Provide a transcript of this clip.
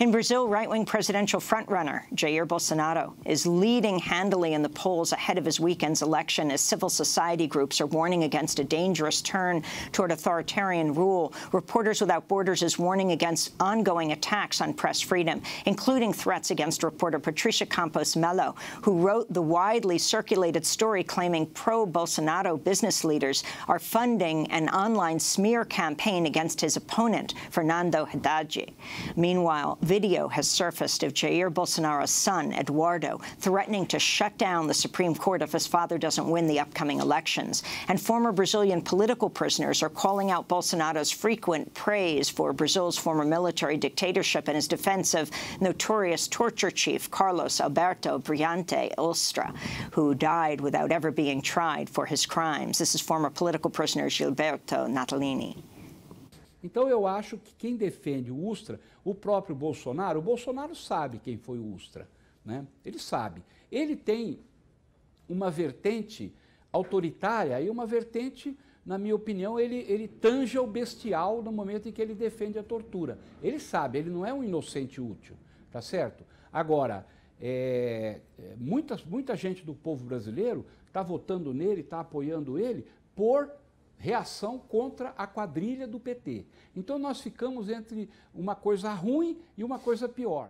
In Brazil, right-wing presidential frontrunner Jair Bolsonaro is leading handily in the polls ahead of his weekend's election as civil society groups are warning against a dangerous turn toward authoritarian rule. Reporters Without Borders is warning against ongoing attacks on press freedom, including threats against reporter Patricia Campos Mello, who wrote the widely circulated story claiming pro-Bolsonaro business leaders are funding an online smear campaign against his opponent, Fernando Haddad. Meanwhile, video has surfaced of Jair Bolsonaro's son, Eduardo, threatening to shut down the Supreme Court if his father doesn't win the upcoming elections. And former Brazilian political prisoners are calling out Bolsonaro's frequent praise for Brazil's former military dictatorship and his defense of notorious torture chief Carlos Alberto Brilhante Ustra, who died without ever being tried for his crimes. This is former political prisoner Gilberto Natalini. Então eu acho que quem defende o Ustra, o próprio Bolsonaro, o Bolsonaro sabe quem foi o Ustra, né? Ele sabe. Ele tem uma vertente autoritária e uma vertente, na minha opinião, ele, ele tange ao bestial no momento em que ele defende a tortura. Ele sabe, ele não é um inocente útil, tá certo? Agora, é, é muita, muita gente do povo brasileiro está votando nele, está apoiando ele por reação contra a quadrilha do PT. Então nós ficamos entre uma coisa ruim e uma coisa pior.